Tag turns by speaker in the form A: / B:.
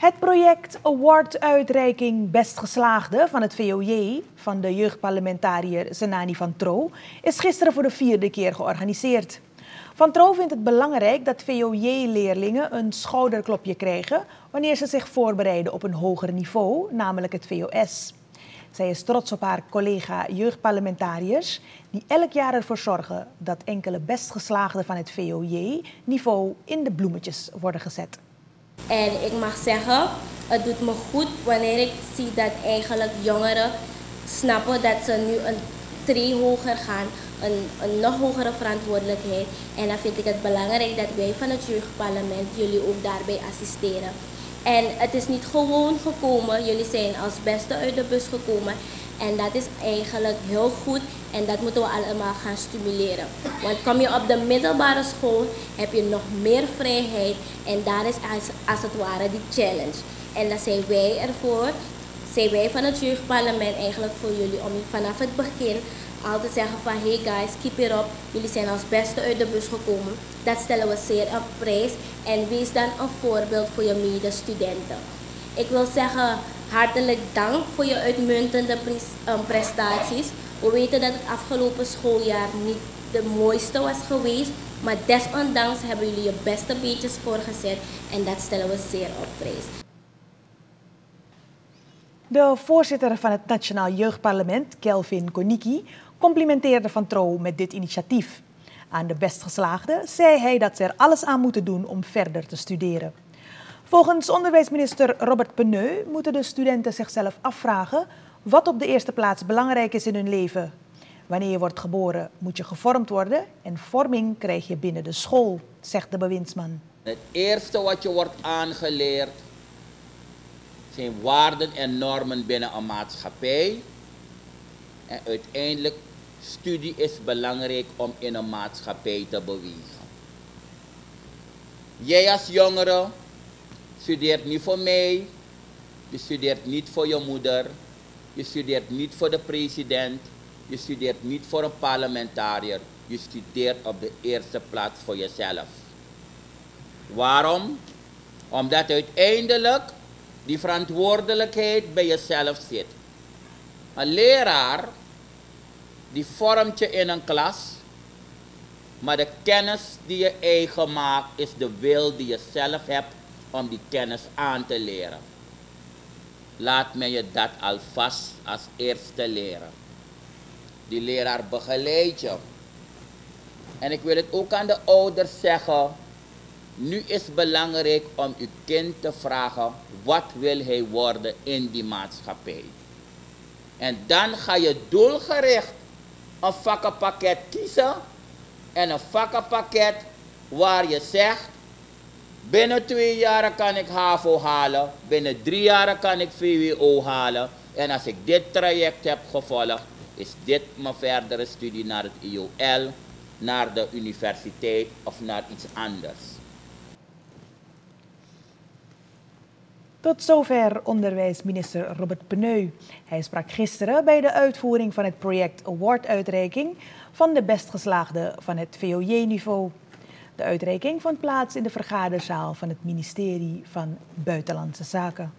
A: Het project Award-uitreiking Best Geslaagde van het VOJ van de jeugdparlementariër Senani van Tro is gisteren voor de vierde keer georganiseerd. Van Tro vindt het belangrijk dat VOJ-leerlingen een schouderklopje krijgen wanneer ze zich voorbereiden op een hoger niveau, namelijk het VOS. Zij is trots op haar collega jeugdparlementariërs die elk jaar ervoor zorgen dat enkele best geslaagden van het VOJ-niveau in de bloemetjes worden gezet.
B: En ik mag zeggen, het doet me goed wanneer ik zie dat eigenlijk jongeren snappen dat ze nu een tree hoger gaan, een, een nog hogere verantwoordelijkheid. En dan vind ik het belangrijk dat wij van het jeugdparlement jullie ook daarbij assisteren. En het is niet gewoon gekomen, jullie zijn als beste uit de bus gekomen. En dat is eigenlijk heel goed en dat moeten we allemaal gaan stimuleren. Want kom je op de middelbare school, heb je nog meer vrijheid en daar is als, als het ware die challenge. En dan zijn wij ervoor, zijn wij van het jeugdparlement eigenlijk voor jullie om vanaf het begin al te zeggen van hey guys, keep it up. Jullie zijn als beste uit de bus gekomen. Dat stellen we zeer op prijs en wees dan een voorbeeld voor je medestudenten. Ik wil zeggen, hartelijk dank voor je uitmuntende ehm, prestaties. We weten dat het afgelopen schooljaar niet de mooiste was geweest, maar desondanks hebben jullie je beste beetjes voorgezet en dat stellen we zeer op prijs.
A: De voorzitter van het Nationaal Jeugdparlement, Kelvin Koniki, complimenteerde Van Tro met dit initiatief. Aan de bestgeslaagde zei hij dat ze er alles aan moeten doen om verder te studeren. Volgens onderwijsminister Robert Peneu moeten de studenten zichzelf afvragen wat op de eerste plaats belangrijk is in hun leven. Wanneer je wordt geboren moet je gevormd worden en vorming krijg je binnen de school, zegt de bewindsman.
C: Het eerste wat je wordt aangeleerd zijn waarden en normen binnen een maatschappij. En uiteindelijk, studie is belangrijk om in een maatschappij te bewegen. Jij als jongere studeert niet voor mij, je studeert niet voor je moeder, je studeert niet voor de president, je studeert niet voor een parlementariër, je studeert op de eerste plaats voor jezelf. Waarom? Omdat uiteindelijk die verantwoordelijkheid bij jezelf zit. Een leraar die vormt je in een klas, maar de kennis die je eigen maakt is de wil die je zelf hebt om die kennis aan te leren. Laat mij je dat alvast als eerste leren. Die leraar begeleidt je. En ik wil het ook aan de ouders zeggen. Nu is het belangrijk om uw kind te vragen wat wil hij worden in die maatschappij. En dan ga je doelgericht een vakkenpakket kiezen. En een vakkenpakket waar je zegt, binnen twee jaar kan ik HAVO halen, binnen drie jaar kan ik VWO halen. En als ik dit traject heb gevolgd, is dit mijn verdere studie naar het IOL, naar de universiteit of naar iets anders.
A: Tot zover onderwijsminister Robert Peneu. Hij sprak gisteren bij de uitvoering van het project Award-uitreiking van de bestgeslaagde van het VOJ-niveau. De uitreiking vond plaats in de vergaderzaal van het ministerie van Buitenlandse Zaken.